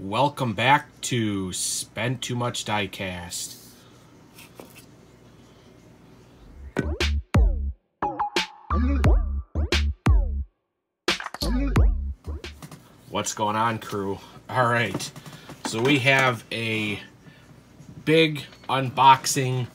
Welcome back to Spent Too Much Diecast. What's going on, crew? All right, so we have a big unboxing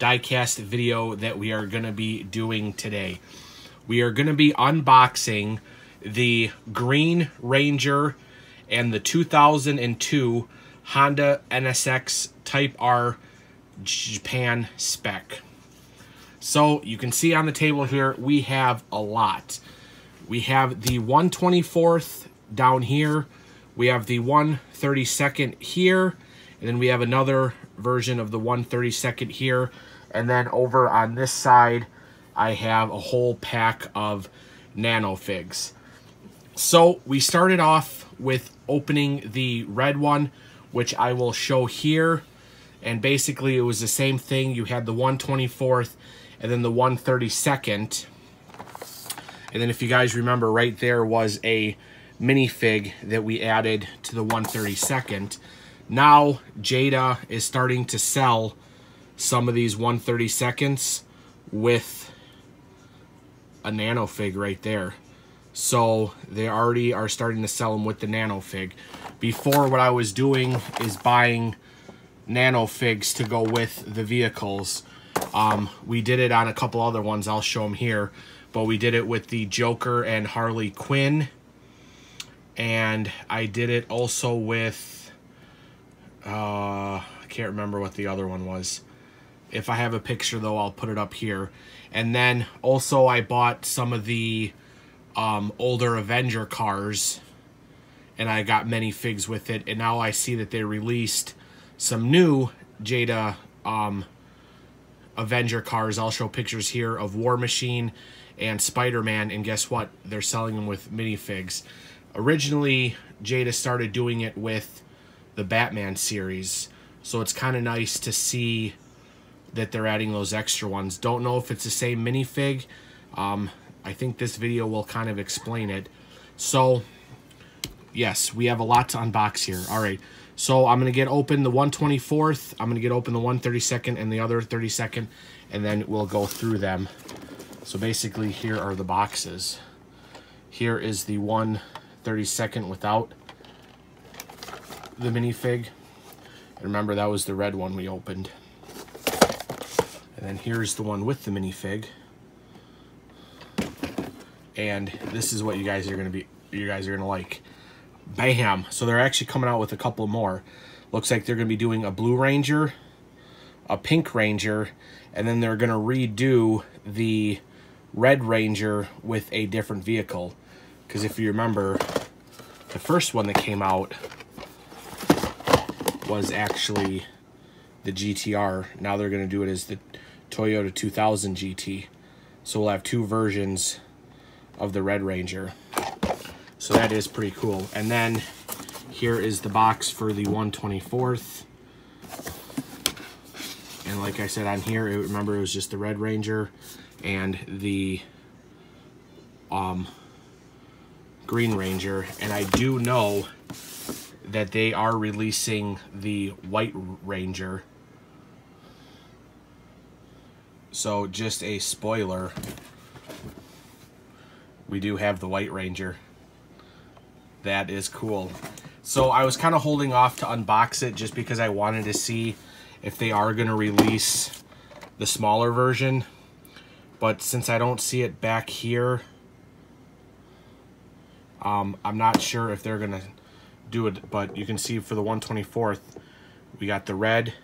diecast video that we are going to be doing today. We are going to be unboxing the Green Ranger and the 2002 Honda NSX Type R Japan spec. So you can see on the table here, we have a lot. We have the 124th down here. We have the 132nd here. And then we have another version of the 132nd here. And then over on this side, I have a whole pack of nano figs. So we started off with opening the red one, which I will show here. And basically it was the same thing. You had the 124th and then the 132nd. And then if you guys remember right there was a minifig that we added to the 132nd. Now Jada is starting to sell some of these 132nds with a nano fig right there. So they already are starting to sell them with the nano fig. Before what I was doing is buying nano figs to go with the vehicles. Um, we did it on a couple other ones. I'll show them here. But we did it with the Joker and Harley Quinn. And I did it also with... Uh, I can't remember what the other one was. If I have a picture, though, I'll put it up here. And then also I bought some of the um, older Avenger cars. And I got minifigs with it. And now I see that they released some new Jada um, Avenger cars. I'll show pictures here of War Machine and Spider-Man. And guess what? They're selling them with minifigs. Originally, Jada started doing it with the Batman series. So it's kind of nice to see that they're adding those extra ones. Don't know if it's the same minifig. Um, I think this video will kind of explain it. So, yes, we have a lot to unbox here. All right, so I'm going to get open the 124th. I'm going to get open the 132nd and the other 32nd, and then we'll go through them. So basically, here are the boxes. Here is the 132nd without the minifig. And remember, that was the red one we opened. And then here's the one with the minifig. And this is what you guys are gonna be you guys are gonna like. Bam! So they're actually coming out with a couple more. Looks like they're gonna be doing a blue ranger, a pink ranger, and then they're gonna redo the red ranger with a different vehicle. Because if you remember, the first one that came out was actually the GTR. Now they're to do it as the Toyota 2000 GT. So we'll have two versions of the Red Ranger. So that is pretty cool. And then here is the box for the 124th. And like I said on here, remember it was just the Red Ranger and the um, Green Ranger. And I do know that they are releasing the White Ranger so just a spoiler, we do have the White Ranger. That is cool. So I was kind of holding off to unbox it just because I wanted to see if they are going to release the smaller version. But since I don't see it back here, um, I'm not sure if they're going to do it. But you can see for the 124th, we got the red,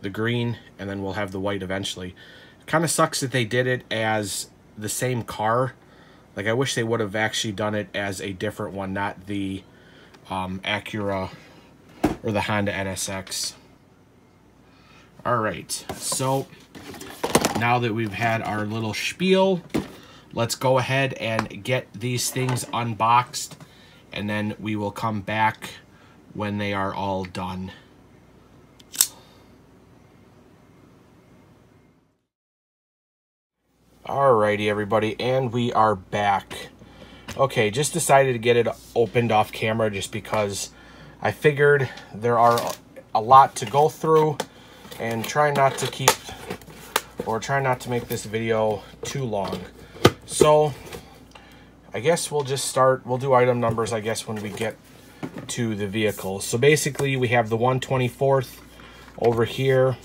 the green, and then we'll have the white eventually. Kind of sucks that they did it as the same car. Like, I wish they would have actually done it as a different one, not the um, Acura or the Honda NSX. All right, so now that we've had our little spiel, let's go ahead and get these things unboxed, and then we will come back when they are all done. Alrighty, everybody, and we are back. Okay, just decided to get it opened off camera just because I figured there are a lot to go through and try not to keep or try not to make this video too long. So I guess we'll just start, we'll do item numbers, I guess, when we get to the vehicle. So basically we have the 124th over here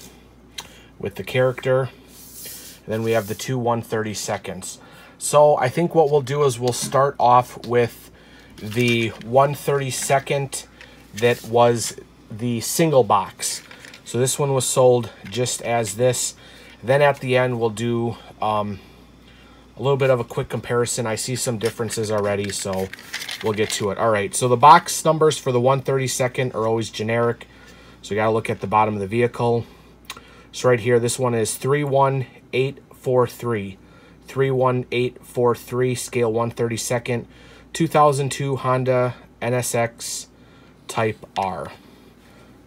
with the character. Then we have the two 132nds. So I think what we'll do is we'll start off with the 132nd that was the single box. So this one was sold just as this. Then at the end, we'll do um, a little bit of a quick comparison. I see some differences already, so we'll get to it. All right, so the box numbers for the 132nd are always generic. So you got to look at the bottom of the vehicle. So right here, this one is 31843. 31843, scale 132nd, 2002 Honda NSX Type R.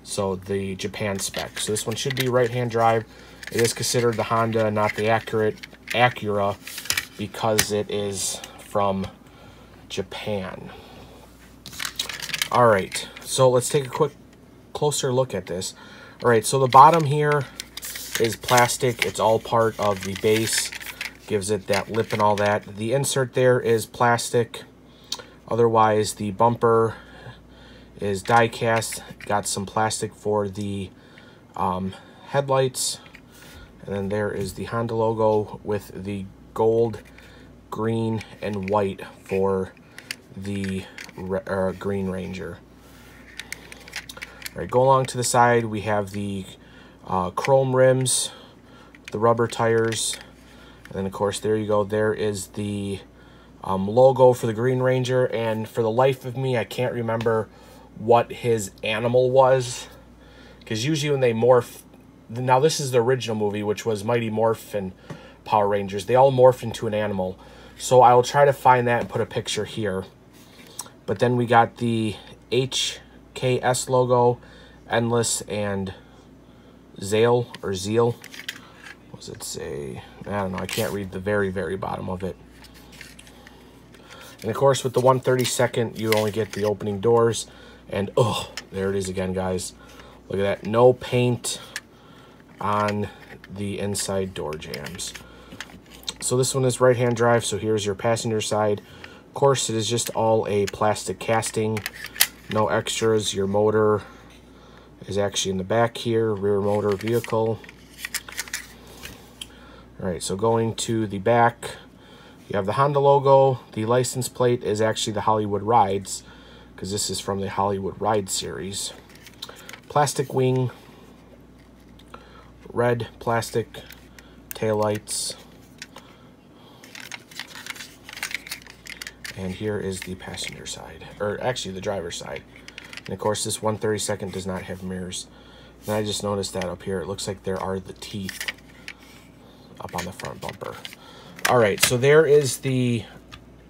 So the Japan spec. So this one should be right-hand drive. It is considered the Honda, not the accurate Acura, because it is from Japan. All right, so let's take a quick closer look at this. All right, so the bottom here is plastic. It's all part of the base. Gives it that lip and all that. The insert there is plastic. Otherwise, the bumper is die cast. Got some plastic for the um, headlights. And then there is the Honda logo with the gold, green, and white for the uh, Green Ranger. All right, go along to the side. We have the uh, chrome rims, the rubber tires, and then of course there you go. There is the um, logo for the Green Ranger, and for the life of me, I can't remember what his animal was, because usually when they morph, now this is the original movie, which was Mighty Morphin Power Rangers. They all morphed into an animal, so I will try to find that and put a picture here. But then we got the HKS logo, Endless, and Zale or Zeal. What does it say? I don't know. I can't read the very, very bottom of it. And of course, with the 132nd, you only get the opening doors. And oh, there it is again, guys. Look at that. No paint on the inside door jambs. So this one is right-hand drive. So here's your passenger side. Of course, it is just all a plastic casting. No extras. Your motor is actually in the back here, rear motor vehicle. All right, so going to the back, you have the Honda logo. The license plate is actually the Hollywood Rides, because this is from the Hollywood Ride series. Plastic wing, red plastic taillights. And here is the passenger side, or actually the driver's side. And of course, this 132nd does not have mirrors. And I just noticed that up here. It looks like there are the teeth up on the front bumper. All right, so there is the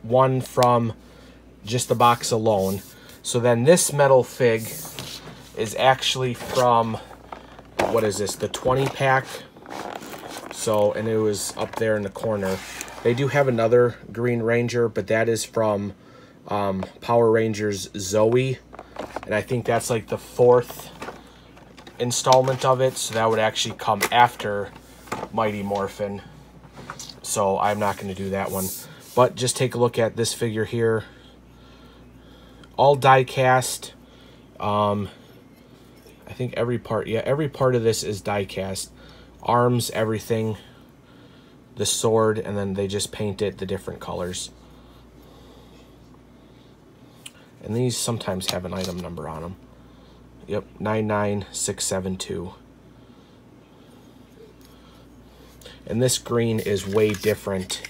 one from just the box alone. So then this metal fig is actually from, what is this, the 20 pack. So, and it was up there in the corner. They do have another Green Ranger, but that is from um, Power Rangers Zeo and I think that's like the fourth installment of it. So that would actually come after Mighty Morphin. So I'm not going to do that one. But just take a look at this figure here. All die cast. Um, I think every part, yeah, every part of this is die cast. Arms, everything. The sword, and then they just paint it the different colors. And these sometimes have an item number on them. Yep, 99672. And this green is way different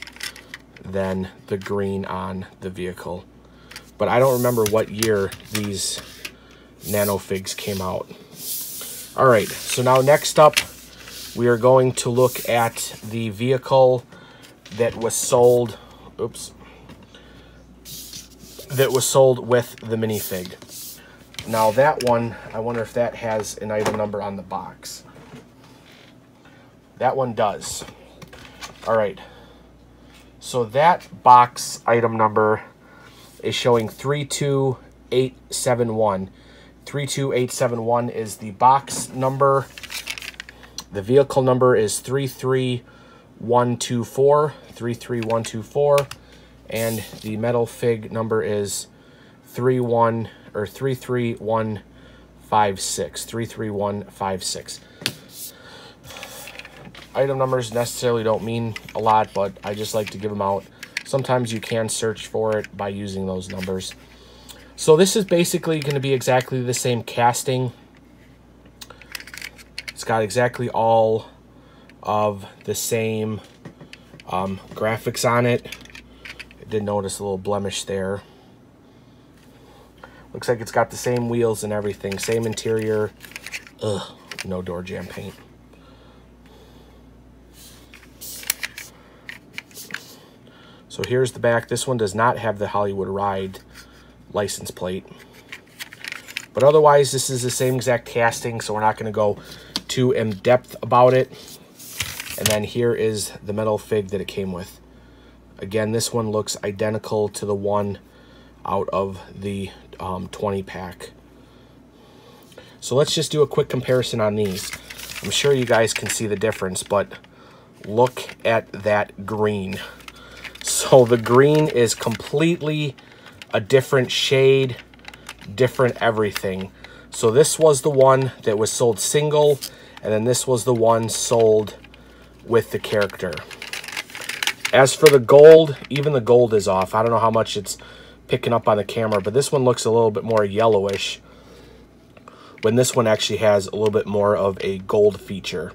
than the green on the vehicle. But I don't remember what year these nanofigs came out. All right, so now next up, we are going to look at the vehicle that was sold. Oops that was sold with the minifig. Now that one, I wonder if that has an item number on the box. That one does. All right. So that box item number is showing 32871. 32871 is the box number. The vehicle number is 33124, 33124, and the metal fig number is 31 or 33156, 33156. Item numbers necessarily don't mean a lot, but I just like to give them out. Sometimes you can search for it by using those numbers. So this is basically going to be exactly the same casting it's got exactly all of the same um, graphics on it. I did notice a little blemish there. Looks like it's got the same wheels and everything. Same interior. Ugh, no door jamb paint. So here's the back. This one does not have the Hollywood Ride license plate. But otherwise, this is the same exact casting, so we're not going to go too in depth about it. And then here is the metal fig that it came with. Again, this one looks identical to the one out of the um, 20 pack. So let's just do a quick comparison on these. I'm sure you guys can see the difference, but look at that green. So the green is completely a different shade, different everything. So this was the one that was sold single and then this was the one sold with the character. As for the gold, even the gold is off. I don't know how much it's picking up on the camera, but this one looks a little bit more yellowish when this one actually has a little bit more of a gold feature.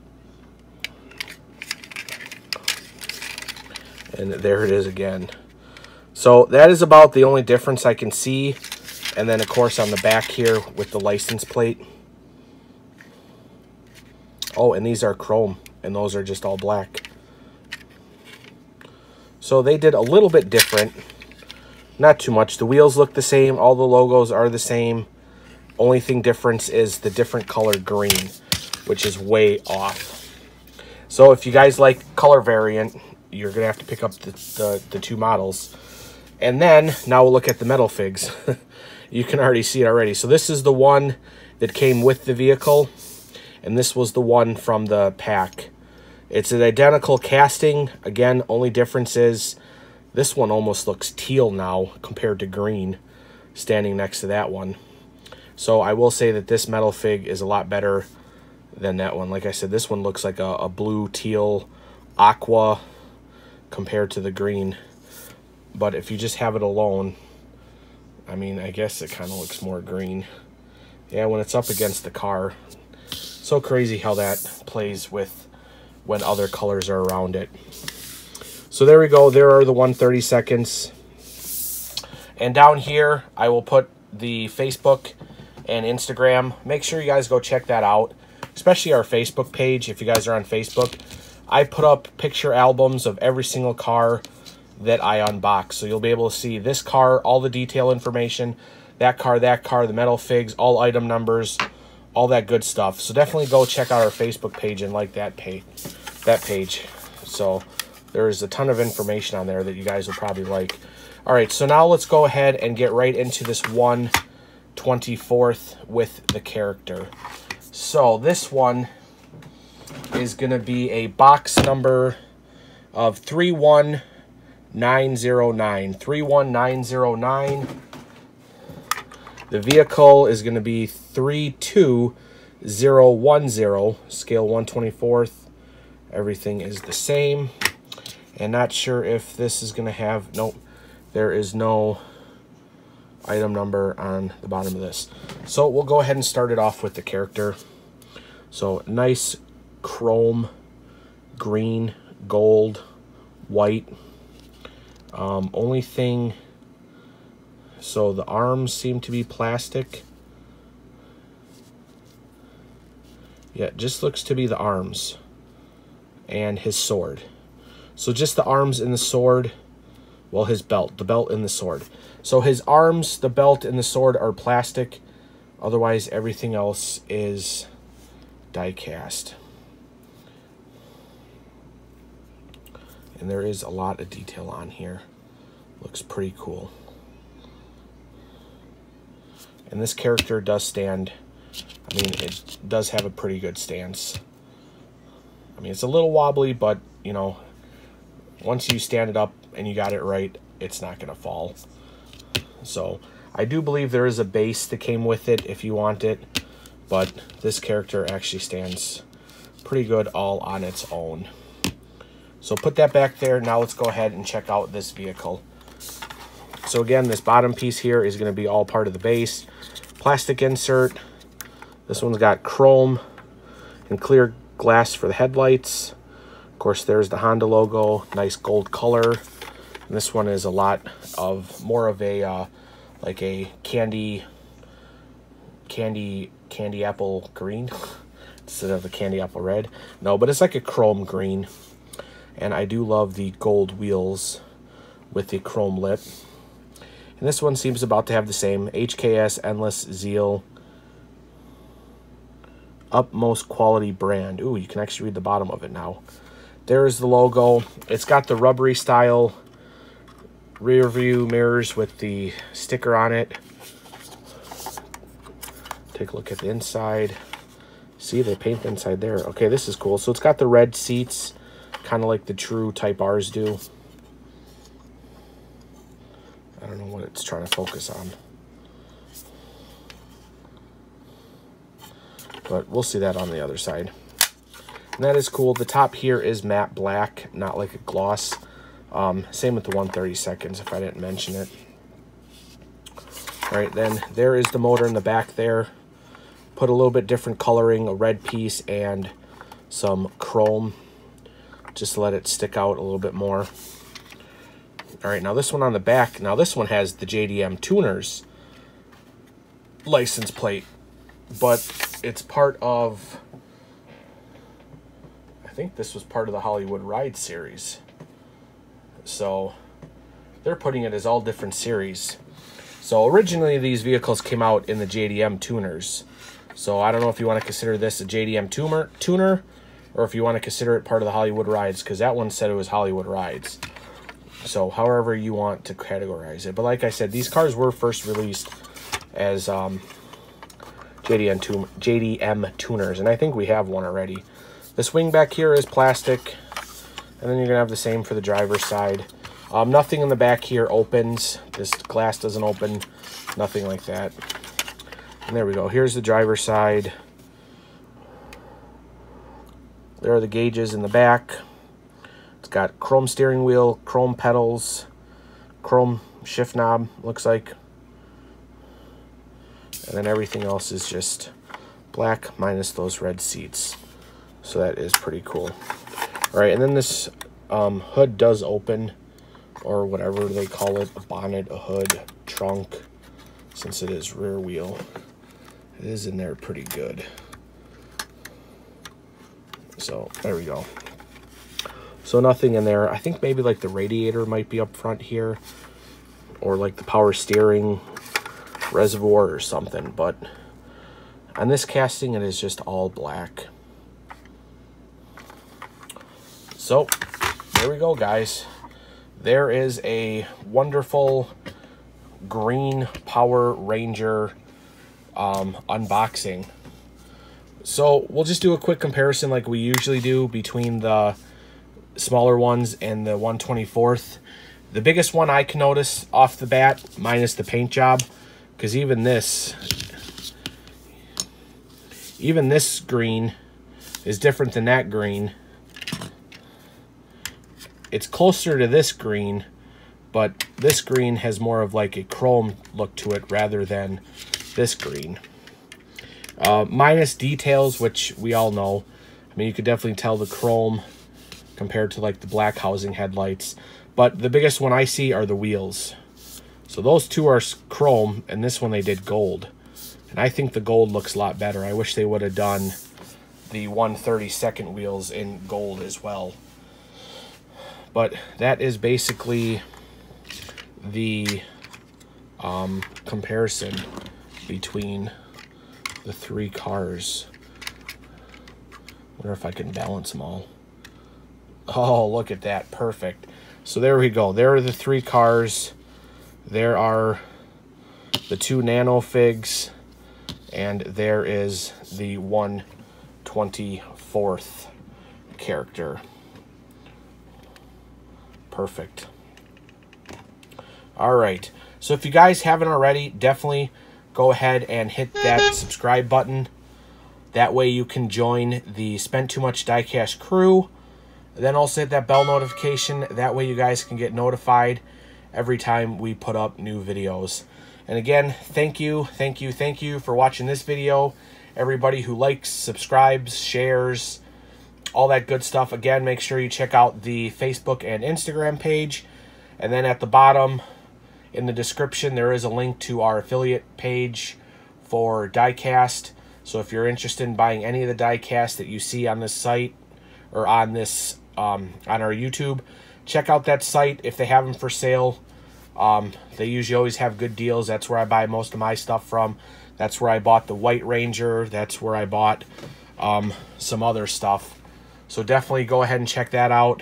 And there it is again. So that is about the only difference I can see. And then, of course, on the back here with the license plate. Oh, and these are chrome, and those are just all black. So they did a little bit different. Not too much. The wheels look the same. All the logos are the same. Only thing difference is the different color green, which is way off. So if you guys like color variant, you're going to have to pick up the, the, the two models. And then, now we'll look at the metal figs. you can already see it already. So this is the one that came with the vehicle and this was the one from the pack. It's an identical casting. Again, only difference is this one almost looks teal now compared to green standing next to that one. So I will say that this metal fig is a lot better than that one. Like I said, this one looks like a, a blue, teal, aqua compared to the green. But if you just have it alone, I mean, I guess it kind of looks more green. Yeah, when it's up against the car, so crazy how that plays with when other colors are around it. So there we go. There are the 130 seconds. And down here, I will put the Facebook and Instagram. Make sure you guys go check that out, especially our Facebook page if you guys are on Facebook. I put up picture albums of every single car that I unbox. So you'll be able to see this car, all the detail information, that car, that car, the metal figs, all item numbers, all that good stuff. So definitely go check out our Facebook page and like that page. That page. So there's a ton of information on there that you guys will probably like. All right, so now let's go ahead and get right into this 124th with the character. So this one is going to be a box number of 31909. 31909. The vehicle is going to be 32010, scale 124th. Everything is the same. And not sure if this is going to have, nope, there is no item number on the bottom of this. So we'll go ahead and start it off with the character. So nice chrome, green, gold, white. Um, only thing, so the arms seem to be plastic. Yeah, just looks to be the arms and his sword. So just the arms and the sword, well, his belt, the belt and the sword. So his arms, the belt, and the sword are plastic. Otherwise, everything else is die cast. And there is a lot of detail on here. Looks pretty cool. And this character does stand, I mean, it does have a pretty good stance. I mean, it's a little wobbly, but, you know, once you stand it up and you got it right, it's not going to fall. So, I do believe there is a base that came with it if you want it, but this character actually stands pretty good all on its own. So put that back there. Now let's go ahead and check out this vehicle. So again, this bottom piece here is going to be all part of the base. Plastic insert. This one's got chrome and clear glass for the headlights. Of course, there's the Honda logo, nice gold color. And this one is a lot of more of a uh, like a candy, candy, candy apple green instead of the candy apple red. No, but it's like a chrome green. And I do love the gold wheels with the chrome lip. And this one seems about to have the same HKS Endless Zeal Utmost Quality brand. Ooh, you can actually read the bottom of it now. There is the logo. It's got the rubbery style rear view mirrors with the sticker on it. Take a look at the inside. See, they paint the inside there. Okay, this is cool. So it's got the red seats, kind of like the true Type R's do. I don't know what it's trying to focus on. But we'll see that on the other side. And that is cool. The top here is matte black, not like a gloss. Um, same with the 130 seconds, if I didn't mention it. All right, then there is the motor in the back there. Put a little bit different coloring, a red piece and some chrome, just let it stick out a little bit more. All right, now this one on the back, now this one has the JDM Tuners license plate, but it's part of, I think this was part of the Hollywood Ride series. So they're putting it as all different series. So originally these vehicles came out in the JDM tuners. So I don't know if you want to consider this a JDM tuner, tuner or if you want to consider it part of the Hollywood Rides because that one said it was Hollywood Rides. So however you want to categorize it. But like I said, these cars were first released as um, JDM, JDM tuners. And I think we have one already. This wing back here is plastic. And then you're to have the same for the driver's side. Um, nothing in the back here opens. This glass doesn't open. Nothing like that. And there we go. Here's the driver's side. There are the gauges in the back. It's got chrome steering wheel, chrome pedals, chrome shift knob, looks like. And then everything else is just black minus those red seats. So that is pretty cool. All right, and then this um, hood does open, or whatever they call it, a bonnet, a hood, trunk, since it is rear wheel. It is in there pretty good. So, there we go. So nothing in there. I think maybe like the radiator might be up front here, or like the power steering reservoir or something, but on this casting it is just all black. So, there we go, guys. There is a wonderful green Power Ranger um, unboxing. So, we'll just do a quick comparison like we usually do between the smaller ones and the 124th. The biggest one I can notice off the bat, minus the paint job, because even this, even this green is different than that green it's closer to this green, but this green has more of like a chrome look to it rather than this green. Uh, minus details, which we all know. I mean, you could definitely tell the chrome compared to like the black housing headlights. But the biggest one I see are the wheels. So those two are chrome, and this one they did gold. And I think the gold looks a lot better. I wish they would have done the 132nd wheels in gold as well. But that is basically the um, comparison between the three cars. wonder if I can balance them all. Oh, look at that. Perfect. So there we go. There are the three cars. There are the two nano figs, and there is the 124th character. Perfect. All right. So if you guys haven't already, definitely go ahead and hit that subscribe button. That way you can join the Spent Too Much Diecast crew. Then also hit that bell notification. That way you guys can get notified every time we put up new videos. And again, thank you, thank you, thank you for watching this video. Everybody who likes, subscribes, shares, all that good stuff. Again, make sure you check out the Facebook and Instagram page. And then at the bottom in the description, there is a link to our affiliate page for diecast. So if you're interested in buying any of the diecast that you see on this site or on this um, on our YouTube, check out that site if they have them for sale. Um, they usually always have good deals. That's where I buy most of my stuff from. That's where I bought the White Ranger. That's where I bought um, some other stuff. So definitely go ahead and check that out.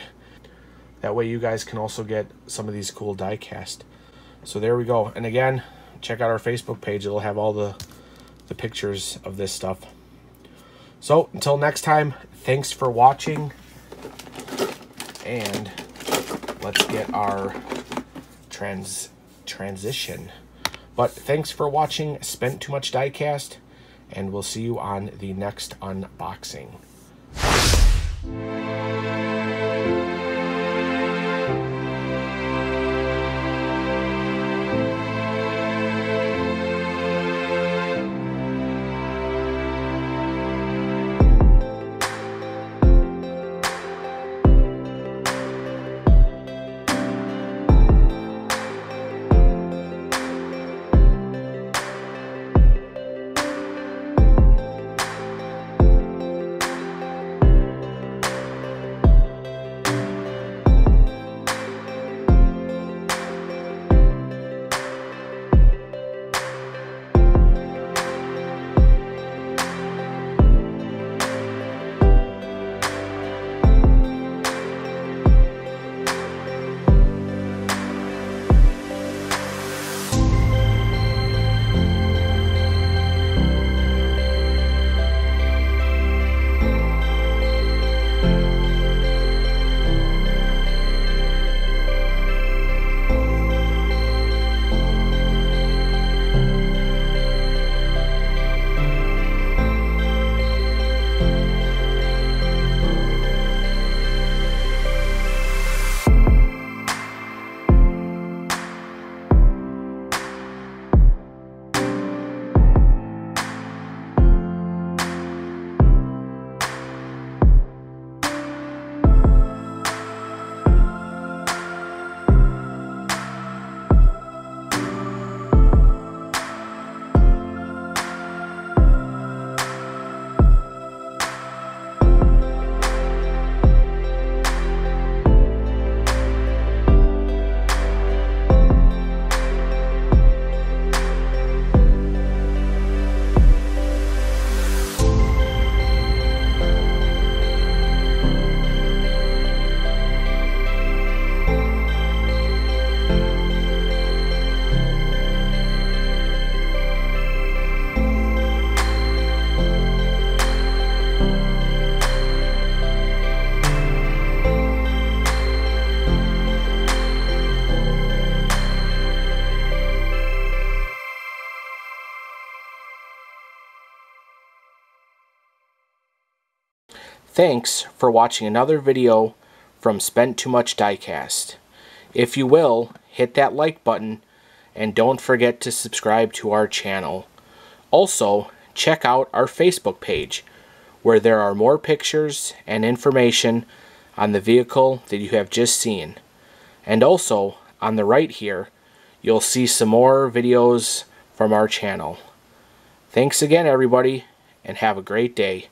That way you guys can also get some of these cool die cast. So there we go. And again, check out our Facebook page. It'll have all the, the pictures of this stuff. So until next time, thanks for watching. And let's get our trans transition. But thanks for watching Spent Too Much Diecast, and we'll see you on the next unboxing. Thanks for watching another video from Spent Too Much Diecast. If you will, hit that like button and don't forget to subscribe to our channel. Also, check out our Facebook page where there are more pictures and information on the vehicle that you have just seen. And also, on the right here, you'll see some more videos from our channel. Thanks again, everybody, and have a great day.